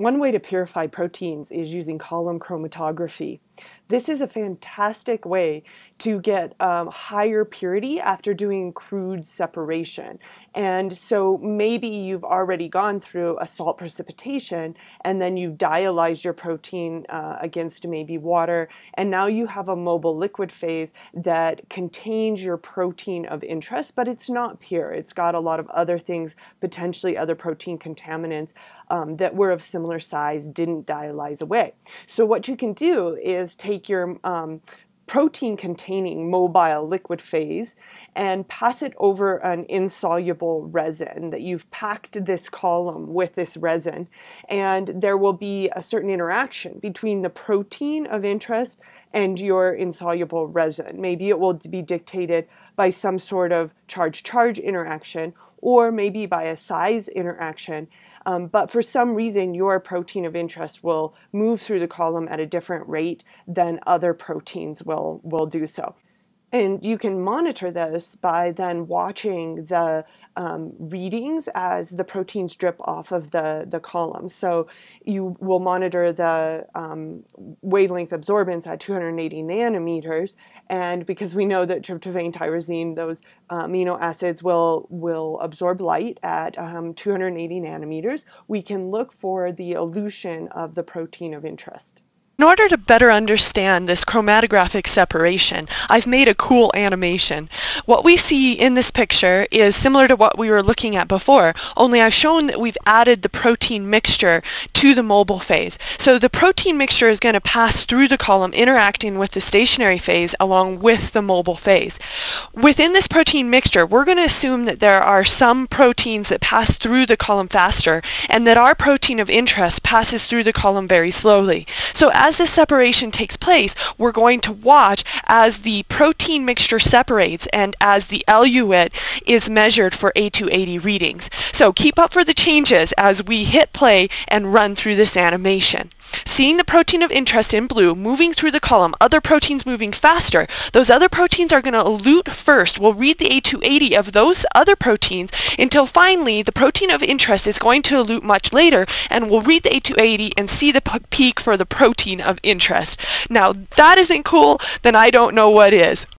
One way to purify proteins is using column chromatography. This is a fantastic way to get um, higher purity after doing crude separation. And so maybe you've already gone through a salt precipitation and then you've dialyzed your protein uh, against maybe water, and now you have a mobile liquid phase that contains your protein of interest, but it's not pure. It's got a lot of other things, potentially other protein contaminants um, that were of similar size, didn't dialyze away. So what you can do is take your um, protein containing mobile liquid phase and pass it over an insoluble resin that you've packed this column with this resin and there will be a certain interaction between the protein of interest and your insoluble resin. Maybe it will be dictated by some sort of charge-charge interaction or maybe by a size interaction. Um, but for some reason, your protein of interest will move through the column at a different rate than other proteins will, will do so. And you can monitor this by then watching the um, readings as the proteins drip off of the, the column. So you will monitor the um, wavelength absorbance at 280 nanometers. And because we know that tryptophan, tyrosine, those uh, amino acids will, will absorb light at um, 280 nanometers, we can look for the elution of the protein of interest. In order to better understand this chromatographic separation, I've made a cool animation. What we see in this picture is similar to what we were looking at before, only I've shown that we've added the protein mixture to the mobile phase. So the protein mixture is going to pass through the column interacting with the stationary phase along with the mobile phase. Within this protein mixture, we're going to assume that there are some proteins that pass through the column faster and that our protein of interest passes through the column very slowly. So as this separation takes place, we're going to watch as the protein mixture separates and as the eluate is measured for A280 readings. So keep up for the changes as we hit play and run through this animation. Seeing the protein of interest in blue moving through the column, other proteins moving faster, those other proteins are going to elute first. We'll read the A280 of those other proteins until finally the protein of interest is going to elute much later and we'll read the A280 and see the peak for the protein of interest. Now that isn't cool, then I don't know what is.